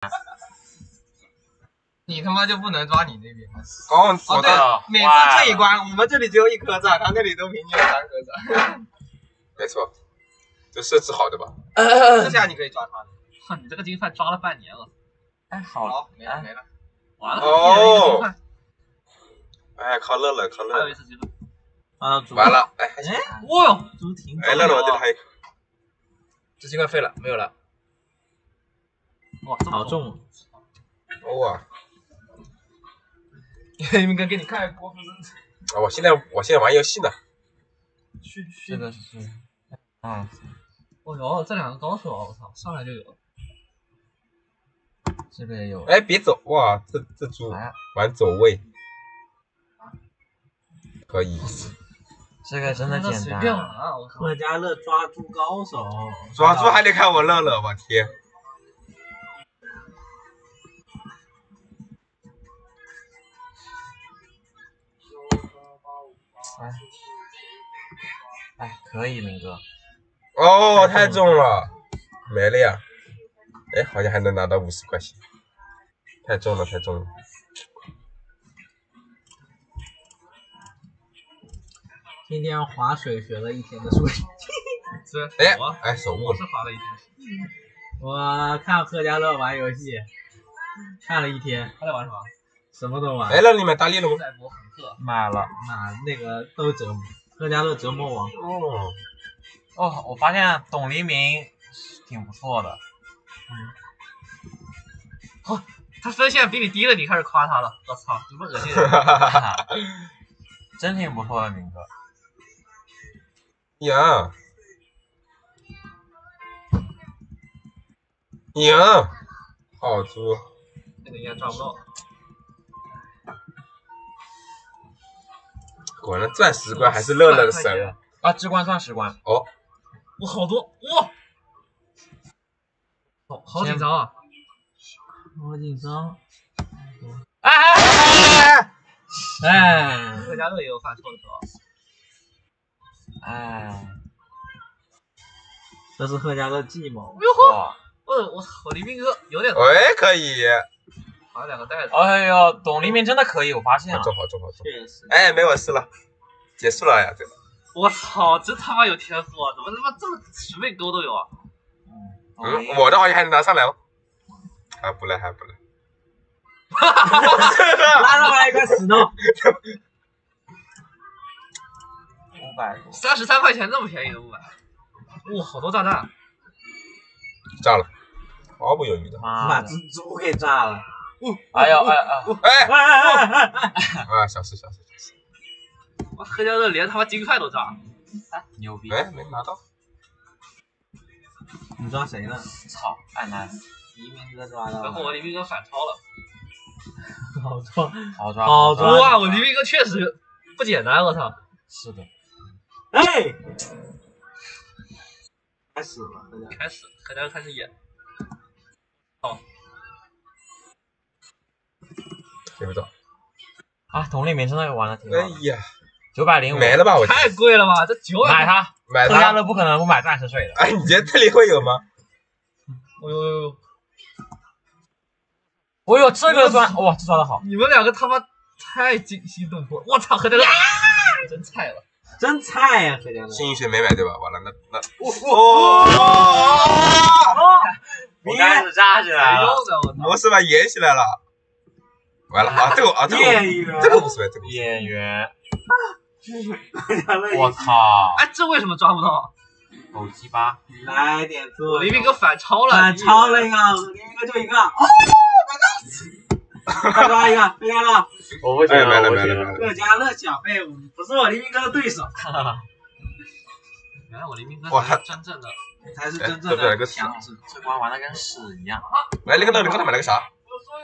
你他妈就不能抓你那边吗？刚哦对我到，，每次这一关我们这里只有一颗钻，他那里都平均有三颗钻。没错，这设置好的吧？这下你可以抓他了。哼，你这个金块抓了半年了，哎，好了，没了没了。完了，哦哎，靠乐乐，靠乐乐，还有一次机会。啊，完，了，哎，还行，哦哟，猪挺哎，乐乐，我这里还有这金块废了，没有了。哇，这么好重，哇，你们哥给你看郭富城。啊，我现在我现在玩游戏呢，去去。这个是，啊，哦哟，这两个高手啊！我操，上来就有。这边也有，哎，别走，哇，这这猪哎，玩走位，可以，这个真的简随便玩单，啊！我靠，贺家乐抓猪高手，抓猪还得看我乐乐，我天，哎，哎，可以，明哥，哦，太重了，没了呀，哎，好像还能拿到五十块钱，太重了，太重了，今天划水学了一天的数学，是 哎我哎，手误了。我是，划了一天，我看贺家乐玩游戏，看了一天，他在玩什么？什么都玩，哎，那你买大力了吗？赛博朋克。买了，那那个都折磨，各家都折磨我，哦，哦，我发现董黎明挺不错的，他分线比你低了，你开始夸他了，我操，这么恶心。人！真挺不错的，明哥。赢，赢，好猪，那个应该抓不到。果然钻石关还是乐乐的神，啊，至关钻石关，哦，我，好多哇！好好紧张啊！好紧张，哎哎哎哎哎，贺家乐也有犯错的时候。哎，这是贺家乐计谋，哟呵，哇，我我我黎明哥有点喂，可以，好像两个袋子。哎呦，董黎明真的可以，我发现了。好中好做好中，确实，哎，没我事了，结束了呀，这个，我操，真他妈有天赋啊！怎么他妈这么十倍勾都有啊？嗯，我的好像还能拿上来哦，还不赖还不赖，拉上来一块石头，五百多，三十三块钱那么便宜的五百，哇，好多炸弹！炸了，毫不犹豫的，妈的！把蜘蛛给炸了，哎呦哎哎，哎，哎哎哎哎，啊，小事小事小事，哇，贺家乐连他妈金块都炸，牛逼！哎，没拿到，你抓谁呢？操，太难，黎明哥抓到了，然后我黎明哥反超了。好抓，好抓，好抓哇，我黎明哥确实不简单，我操！是的，哎，开始了，开始，贺家乐开始演。听不懂，啊，董黎明真的玩的挺好哎的，呀，九百零五，没了吧，我太贵了吧？这九百买它，买贺家它，乐不可能不买钻石水的。哎，你觉得这里会有吗？哎呦呦呦！哦呦，这个钻，哇，这抓的好，你们两个他妈太惊心动魄！我操，何家乐真菜了。真菜呀，何家乐，幸运水没买对吧？完了，那那，哦，我开始炸起来了。用的，我操！模式把延起来了，完了啊，这个啊，这个这个无所谓，这个演员，我操，哎，这为什么抓不到？狗鸡巴，来点作，我黎明哥反超了，反超了一个，黎明哥就一个，哦，再抓一个，贺家了，我不哎，没了没了没了，乐嘉乐小废物，不是我黎明哥的对手，原来我黎明哥是真正的。才是真正的强者。这关玩的跟屎一样。来，那个那你刚才买了个啥？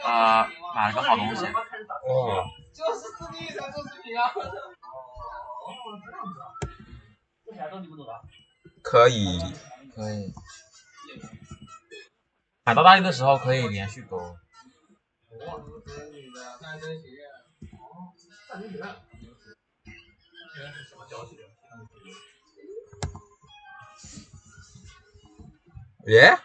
呃，买了个好东西，哦，就是四 D 才就是你啊！哦，这样子啊？可以，可以。买到大力的时候可以连续勾。耶，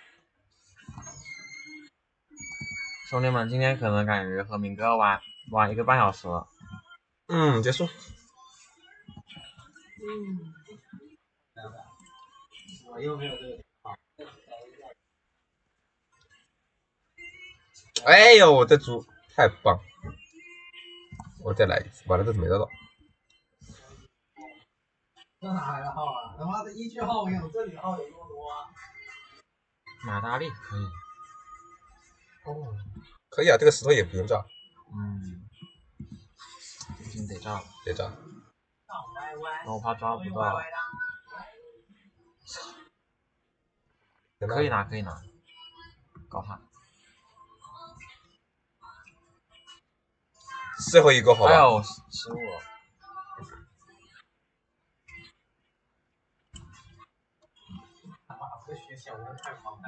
兄弟们，今天可能感觉和明哥玩玩一个半小时了。嗯，结束。我又没有这个。哎呦，我的猪太棒！我再来一次，完了这次没得到。这哪来的号啊？他妈的一区号没有，这里号有那么多啊？马大力可以，哦，可以啊，这个石头也不用炸，嗯，已经得炸了，得炸。歪歪但我怕抓不到。可以拿，可以拿，搞他。最后一个好吧？哎呦，失误。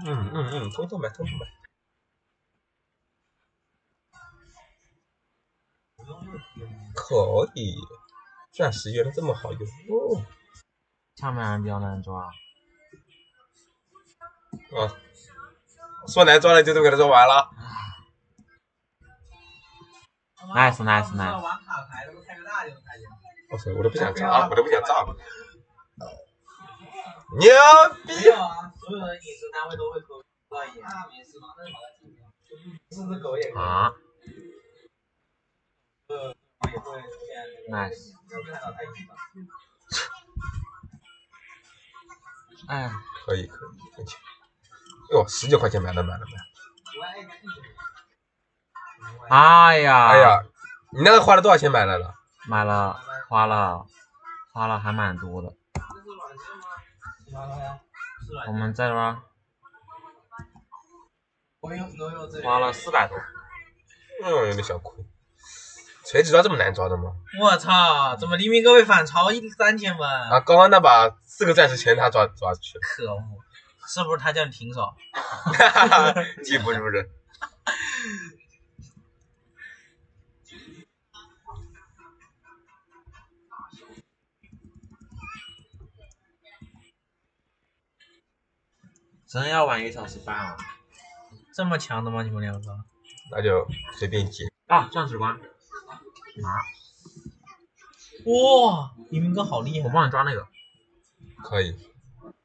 嗯嗯嗯，通通买，通通买。可以，钻石原来这么好用哦。下面还比较难抓。啊，说难抓的就这么给他抓完了。Nice, nice, nice。我操，我都不想炸了，我都不想炸了。牛没逼！有啊，所有的饮食单位都会投到一。那没事嘛，那就把它禁掉。四只狗也可以，啊。了。哎，可以可以，很强。哟，十九块钱买了买了买了。哎呀，哎，呀，你那个花了多少钱买来的？买了，花了，花了还蛮多的。我。们在这儿我有都有这里。花了四百多。嗯，有点小亏。锤子抓这么难抓的吗？我操！怎么黎明哥被反超一三千分？啊，刚刚那把四个钻石全他抓抓去了，可恶！是不是他叫你停手？哈哈哈，既不如人。真要玩一个小时半啊。这么强的吗？你们两个？那就随便接。啊，钻石关，拿，哇！黎明哥好厉害我害，帮你抓那个。可以，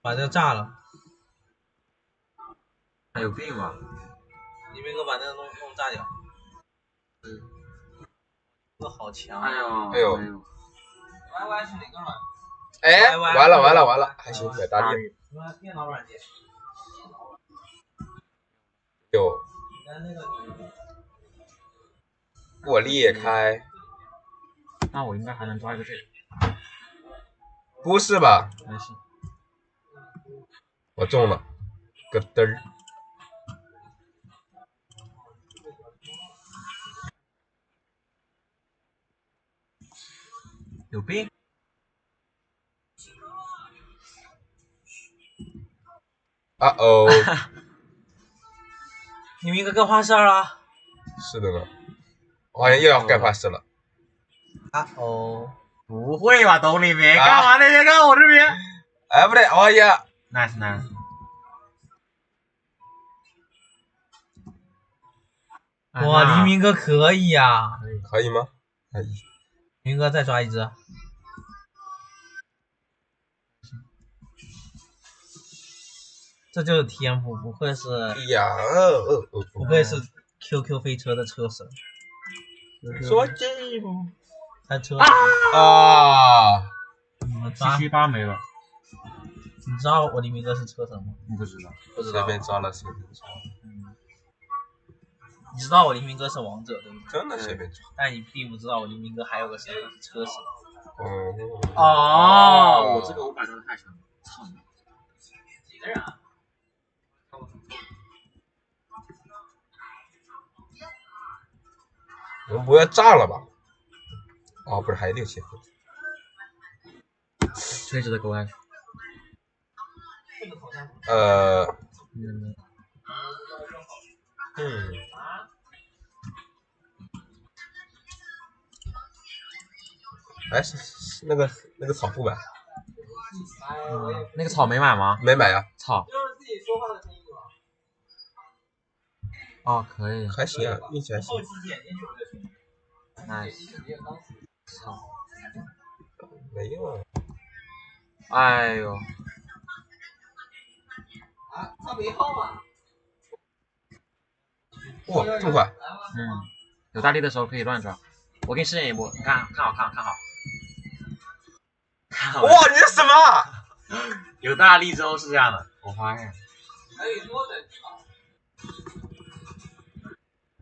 把这个炸了。还有病吧？黎明哥把那个弄弄炸掉。这个好强。啊哎呦，哎呦，Y Y 是哪个软？哎，完了完了完了，还行，买大力。什么电脑软件？有我裂开，那我应该还能抓一个这个，不是吧？没事。我中了，咯噔儿。有病？啊哦，你们应该干坏事儿了。是的呢，我好像又要干坏事了。啊哦。不会吧，董里面啊干嘛那边干我这边哎，不对，哎呀，？Nice nice。哎哇，黎明哥可以呀、可以吗？可以。黎明哥再抓一只。这就是天赋，不愧是哎呀，不愧是 QQ 飞车的车神，哦，说这开车。啊，七你们抓，七八没了，你知道我黎明哥是车神吗？不知道。不知道。便抓了，随便抓，你知道我黎明哥是王者对不对？真的随便抓。但你并不知道我黎明哥还有个身份是车神。哦，哦，我这个五百抓的太强了，操你！几个人啊？我们不要炸了吧？哦，不是，还有六七分。垂直的狗爱。呃，嗯，嗯，哎，是是那个那个草不买，嗯那个草没买吗？没买呀？草。哦，可以还行啊，运气还行后。操！没用啊，哎呦，啊，他没号啊。哇，这么快！嗯，有大力的时候可以乱抓。我给你试验一波，你看，看好，看好，看好。看好哇，你这什么？有大力之后是这样的，我发现。还有多等啊？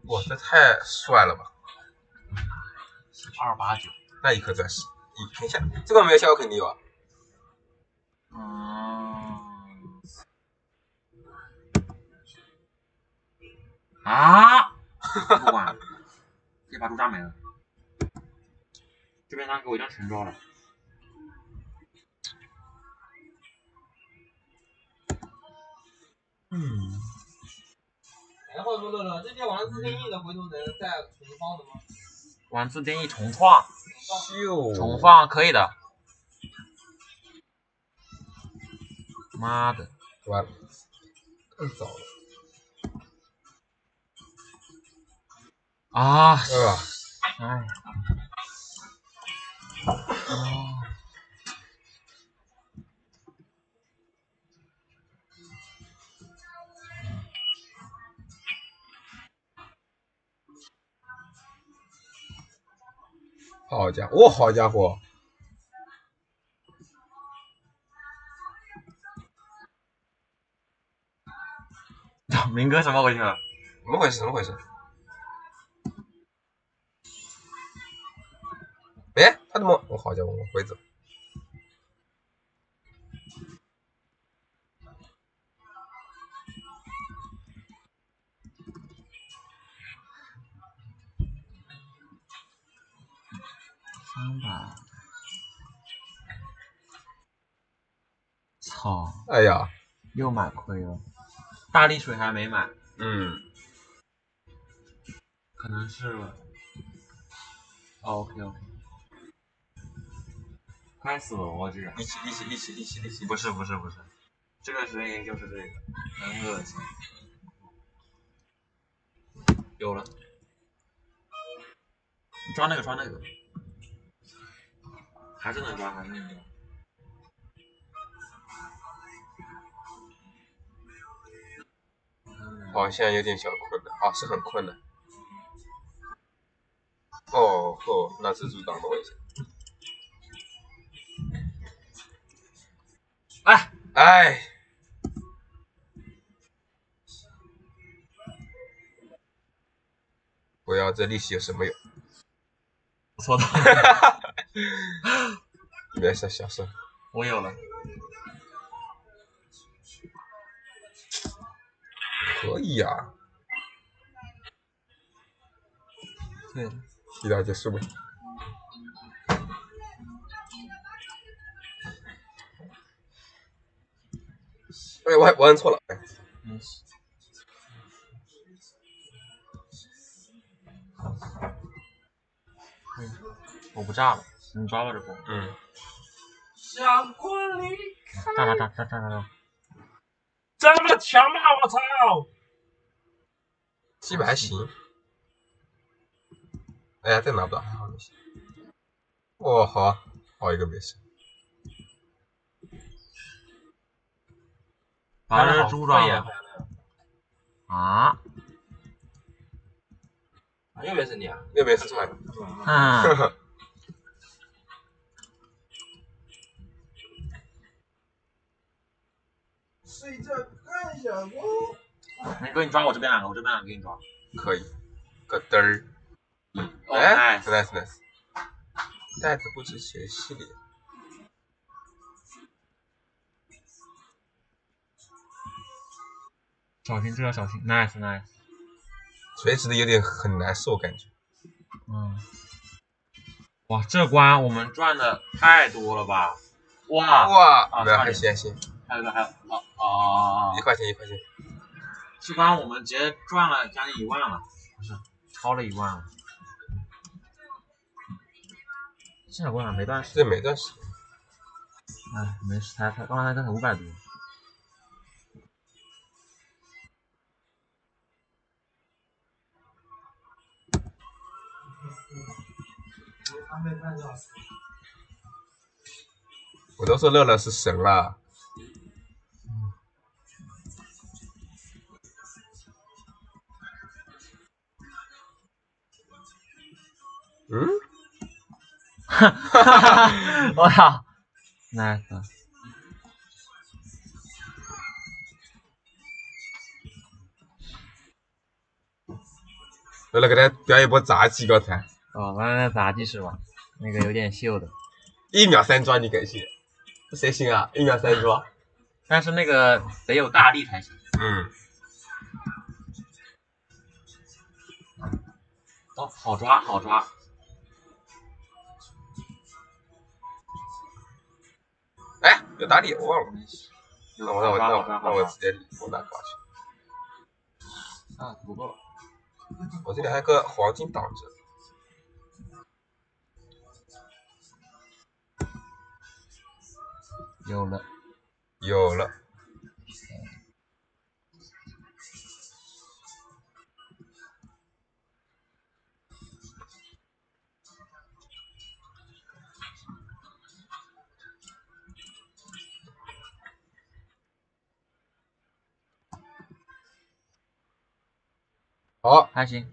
哇，这太帅了吧！二八九。那一颗钻石，一天下，这个没有效果肯定有啊。嗯。啊！不管，这把猪炸没了。这边他给我一张全招了。嗯，哎，话说乐乐，这些玩自定义的回头能再重放的吗？玩字定义重创，秀重放可以的。妈的，完了，太早了，啊！是吧？哎。哦。好家伙，好家伙！明哥怎么回事啊？怎么回事？怎么回事？哎，他怎么？我好家伙，我回走。操！哎呀，又买亏了。大力水还没买，嗯，可能是。OK OK。快死了我这个。一起，一起，一起，一起，一起。不是不是不是，这个声音就是这个，很恶心。有了。你抓那个抓那个。还是能抓，还是能抓。好像有点小困难，啊，是很困难。哦哦，那蜘蛛挡我一下。哎，哎，不要这利息有什么用？错 的，没事，小事。我有了。可以呀、对，提到结束吧。哎，我还我按错了。哎没事。可以，我不炸了，你抓吧这波。嗯，想过离炸炸炸炸炸炸炸！强吗？我操！基本还行。哎呀，这拿不到，还好没事。哦，好啊，好一个没事。把这猪抓肺炎了啊！啊，又没是你啊？又没事差。嗯，睡觉哥你抓我这边两个，我这边两个给你抓。可以，咯噔儿。哦哎 nice，nice nice。袋子不止血系列，小心，这要小心，nice nice。垂直的有点很难受，感觉。嗯，哇，这关我们赚的太多了吧？哇，哇，啊还行还行，还有一个还有哦哦一块钱一块钱。器官我们直接赚了将近一万了不是超了一万了。现在过没断时没断时没事才才刚才刚才五百多。我都说乐乐是神了。嗯，哈哈哈哈我操，nice，我来给他表演一波杂技刚才，哦，玩那杂技是吧？那个有点秀的，一秒三抓，你敢信？谁信啊？一秒三抓？但是那个得有大力才行。嗯，哦，好抓，好抓。有打底，我忘了。那我那我那我那我直接我拿过去。啊，不够。我这里还有个黄金挡着。有了，有了。好，还行。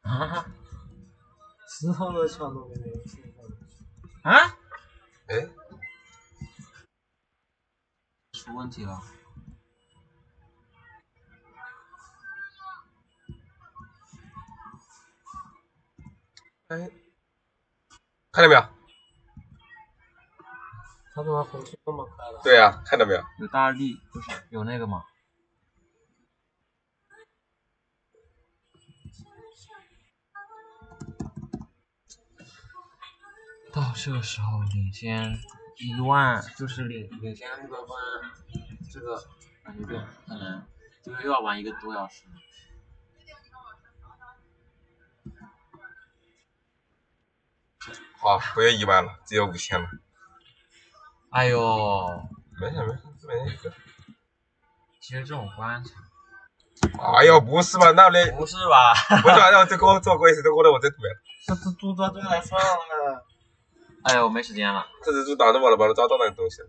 啊石头都抢都没有。啊！哎，出问题了。哎，看到没有？他怎么回去那么快了？对呀、看到没有？有大力，不是有那个吗？到这个时候领先一万，就是领领先那个分，这个感觉就很难，这个又要玩一个多小时。好，不要一万了，只有五千了。哎呦，没事没事没事。其实这种关卡哎呦，不是吧？那嘞不是吧？不是吧？那我这个做过一次，这过来我真土了。这只猪抓进来上了。哎呦，没时间了。这只猪挡着我了，把它抓到那个东西了。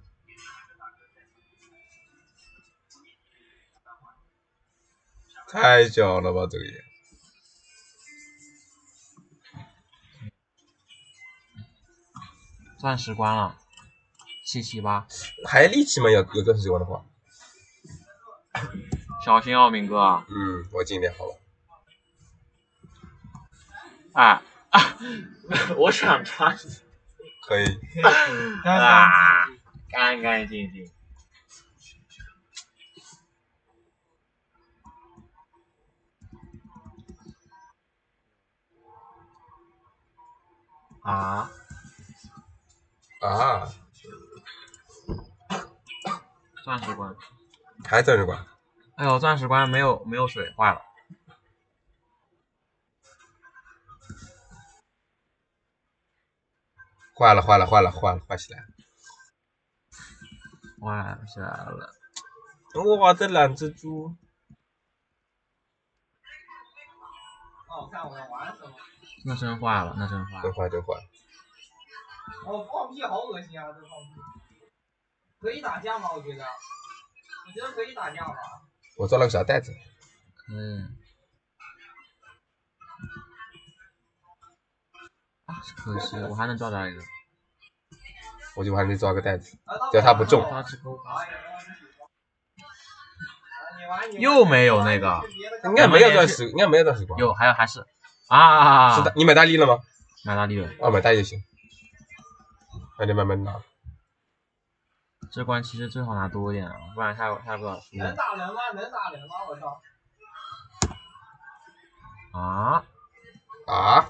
太小了吧，这个也。钻石关了，七七八，还力气吗？要有钻石关的话，小心哦，明哥。嗯，我尽量好吧。哎啊，我想抓你。可以。干啊干净净。干干净净。啊！啊，钻石关，还钻石关？哎呦，钻石关没有没有水，坏了。坏了，坏了，坏了，坏了，坏起来了！坏起来了。哇，这两只猪，哦，看我要玩什么？那真坏了，那真坏了。真坏，真坏！哦，放屁好恶心啊！这放屁。可以打架吗？我觉得。我觉得可以打架吧。我做了个小袋子，可以。啊，可惜，我还能抓着一个。我就还得抓个袋子，啊只要它不中抓只钩。哎呀你玩你玩又没有那个应该没有钻石，应该没有钻石光。有，还有还是啊，是的，你买大力了吗？买大力了。啊，买大力就行。那就慢慢拿。这关其实最好拿多一点啊，不然下下不了输能打人吗？能打人吗？我操！啊！啊？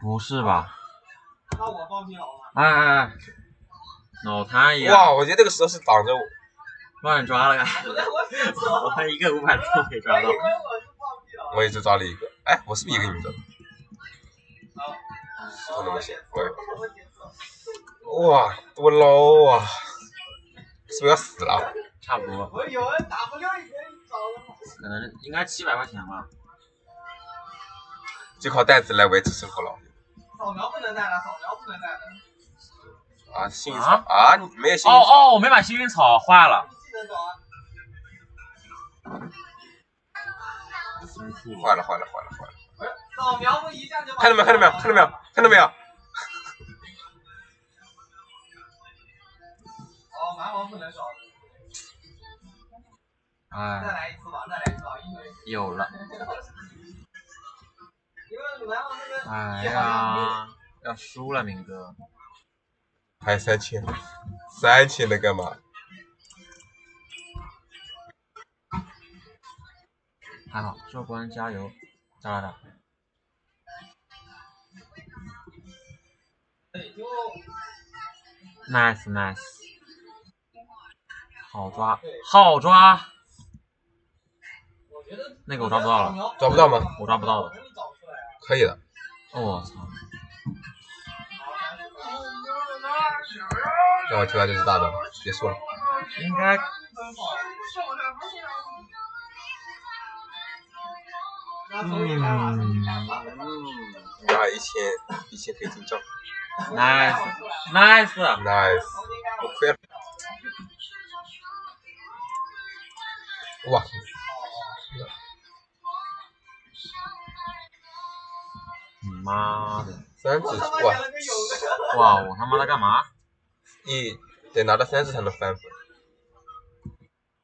不是吧？那我放屁了吗？哎哎哎，脑瘫一样，哇，我觉得这个石头是挡着我。乱抓了个，不对，我写错了。我一个五百多没抓到我也就抓了一个。哎，我是不是一个你们抓的？哦都那么小对我写错了。哇，多 low 啊！是不是要死了？差不多。我有人打不溜一个一可能应该七百块钱吧。就靠袋子来维持生活了。扫描不能带了，扫描不能带了。啊，幸运草啊，你没有幸哦运草。哦哦，我没把幸运草，换了。你技能走啊。坏了坏了坏了坏了！扫描不一下就。看到没有看到没有看到没有看到没有？哦，蛮王不能扫。再哎，来一次吧，再来一次吧。有了。哎。呀，要输了，明哥。还有三千，三千能干嘛？还好，教官加油，加的。对，就 Nice nice，好抓，好抓。那个我抓不到了了抓不到吗？我抓不到了。可以的。哦我操！让我出来就是大的，结束了。应该嗯啊，一千一千可以进账 nice nice，，nice，我亏了。哇，妈的！三只哇。哇，我他妈在干嘛？一得拿到三只才能翻本。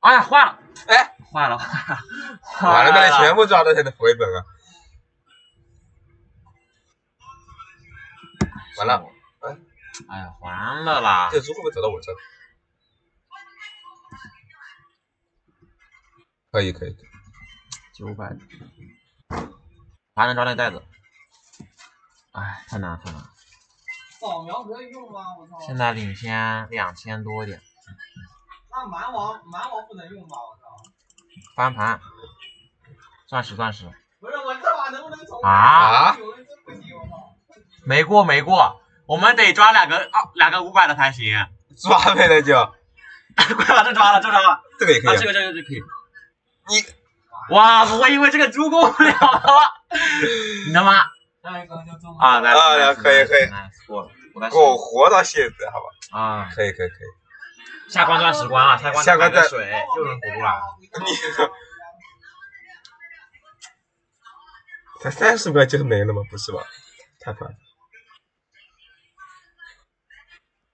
哎呀，坏了，哎，坏了，坏了，完了，坏那全部抓到才能回本啊！完了，哎，哎呀，完了啦！这猪会不会走到我这？可以可以，可以九百，还能抓那袋子。哎，太难太难。扫描可以用吗？我操！现在领先两千多点，那蛮王蛮王不能用吧？我操！翻盘，钻石钻石，不是我这把能不能重？啊有人真不行，我操！没过没过，我们得抓两个二两个五百的才行。抓呗那就，快把这抓了，这抓了。啊，这个也可以啊。这个这个这可以。你哇，不会因为这个猪过不了了吧？你他妈啊！来啊来可以可以过了，我我活到现在，好吧？啊！可以可以可以。下关钻石关啊，下关下关钻水又能活过来。才三十秒就没了吗？不是吧？太快了。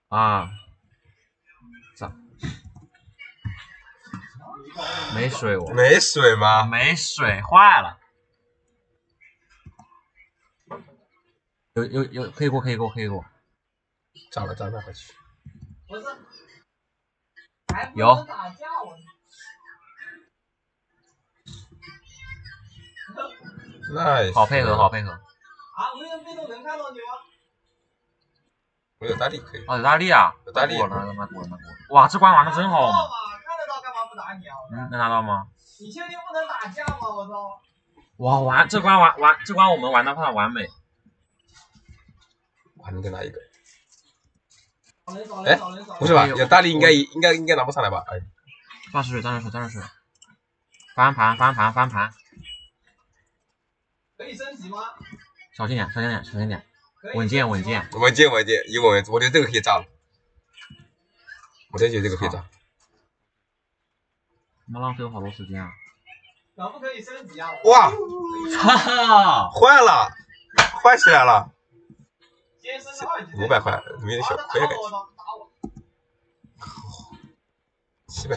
啊！咋？没水我，没水吗？没水坏了。有有有，可以过可以过可以过。炸了炸了回去。不是，有打架我。nice。好配合好。配合。啊，无人被动能看到你吗？我有大力可以。哦，有大力啊！有大力过了，那那过了那过了。哇，这关玩的真好嘛！看得到嘛，看得到干嘛不打你啊？嗯，能拿到吗？你确定不能打架吗？我操！哇，玩这关玩玩这关我们玩的话完美。我还能再拿一个。哎。不是吧？有大力应该应该应该拿不上来吧？哎，钻石水，钻石水，钻石水。翻盘，翻盘，翻盘！可以升级吗？小心点，小心点，小心点，稳健，稳健。。稳健稳健，以稳为主，我觉得这个可以炸了。我真觉得这个可以炸。他妈浪费我好多时间啊！可不可以升级啊？哇，操！坏了，坏起来了。五百块，有点小亏的感觉，打我打我。七百。